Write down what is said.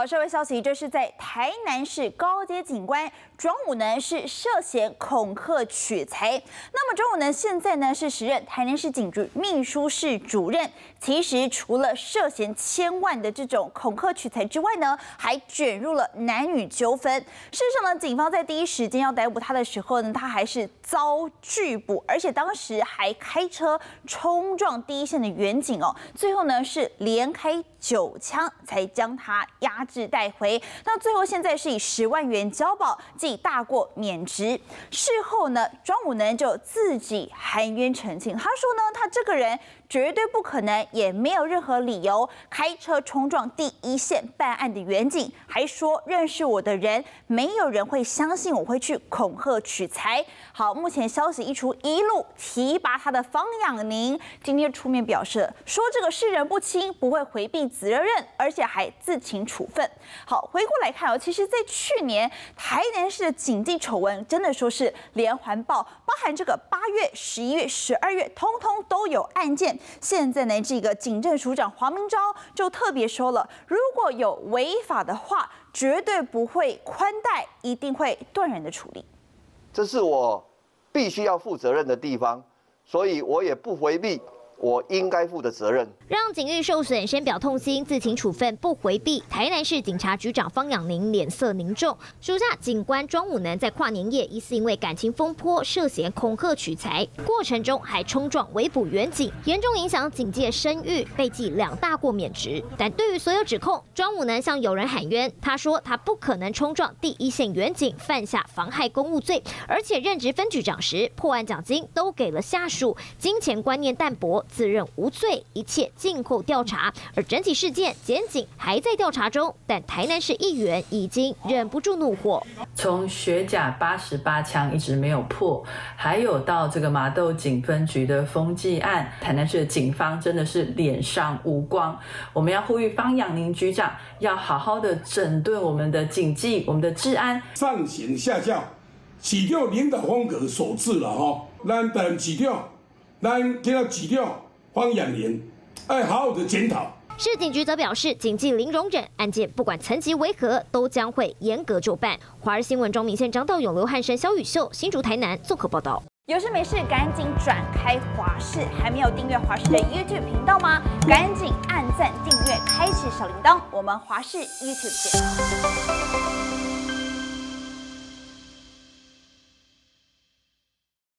好，社会消息，这是在台南市高阶警官庄武能是涉嫌恐吓取财。那么庄武能现在呢是时任台南市警局秘书室主任。其实除了涉嫌千万的这种恐吓取财之外呢，还卷入了男女纠纷。事实上呢，警方在第一时间要逮捕他的时候呢，他还是遭拒捕，而且当时还开车冲撞第一线的远警哦。最后呢是连开九枪才将他压。制带回，那最后现在是以十万元交保，即大过免职。事后呢，庄武能就自己含冤澄清，他说呢，他这个人。绝对不可能，也没有任何理由开车冲撞第一线办案的远警，还说认识我的人，没有人会相信我会去恐吓取财。好，目前消息一出，一路提拔他的方养宁今天出面表示，说这个世人不清，不会回避责任，而且还自请处分。好，回过来看哦，其实，在去年台南市的警纪丑闻，真的说是连环爆，包含这个八月、十一月、十二月，通通都有案件。现在呢，这个警政署长黄明昭就特别说了，如果有违法的话，绝对不会宽待，一定会断然的处理。这是我必须要负责任的地方，所以我也不回避。我应该负的责任，让警誉受损，深表痛心，自请处分，不回避。台南市警察局长方养宁脸色凝重，属下警官庄武能在跨年夜疑似因为感情风波，涉嫌恐吓取财，过程中还冲撞围捕员警，严重影响警界声誉，被记两大过免职。但对于所有指控，庄武能向有人喊冤，他说他不可能冲撞第一线员警，犯下妨害公务罪，而且任职分局长时，破案奖金都给了下属，金钱观念淡薄。自认无罪，一切静候调查。而整体事件，检警还在调查中。但台南市议员已经忍不住怒火：从学甲八十八枪一直没有破，还有到这个麻豆警分局的封记案，台南市的警方真的是脸上无光。我们要呼吁方养宁局长要好好的整顿我们的警纪、我们的治安。上行下效，起掉领导风格所致了哈，咱等起掉。咱今要指掉方养廉，哎，好好的检讨。市警局则表示，谨记零容忍，案件不管层级为何，都将会严格就办。华视新闻庄明宪、张道勇、刘汉生、肖宇秀，新竹台南综合报道。有事没事赶紧转开华视，还没有订阅华视的 YouTube 频道吗？赶紧按赞、订阅、开启小铃铛，我们华视 YouTube 见。